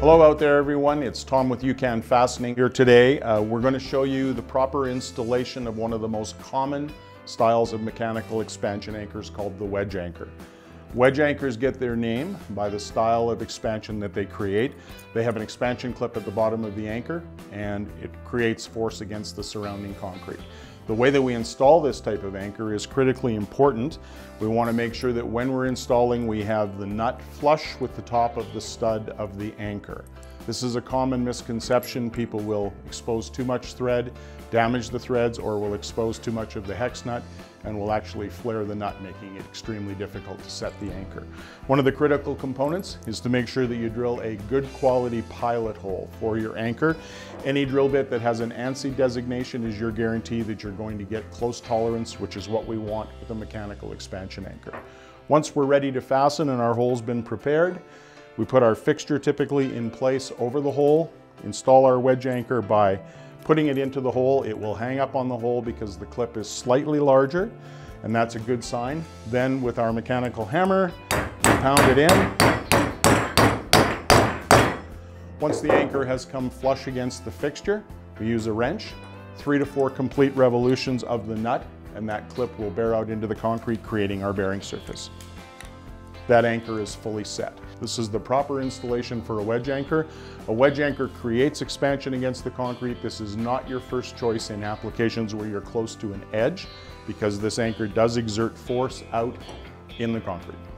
Hello out there everyone, it's Tom with UCAN Fastening here today. Uh, we're going to show you the proper installation of one of the most common styles of mechanical expansion anchors called the wedge anchor. Wedge anchors get their name by the style of expansion that they create. They have an expansion clip at the bottom of the anchor and it creates force against the surrounding concrete. The way that we install this type of anchor is critically important. We want to make sure that when we're installing we have the nut flush with the top of the stud of the anchor. This is a common misconception. People will expose too much thread, damage the threads, or will expose too much of the hex nut and will actually flare the nut, making it extremely difficult to set the anchor. One of the critical components is to make sure that you drill a good quality pilot hole for your anchor. Any drill bit that has an ANSI designation is your guarantee that you're going to get close tolerance, which is what we want with a mechanical expansion anchor. Once we're ready to fasten and our hole's been prepared, we put our fixture typically in place over the hole, install our wedge anchor by putting it into the hole. It will hang up on the hole because the clip is slightly larger and that's a good sign. Then with our mechanical hammer, pound it in. Once the anchor has come flush against the fixture, we use a wrench, three to four complete revolutions of the nut, and that clip will bear out into the concrete, creating our bearing surface that anchor is fully set. This is the proper installation for a wedge anchor. A wedge anchor creates expansion against the concrete. This is not your first choice in applications where you're close to an edge because this anchor does exert force out in the concrete.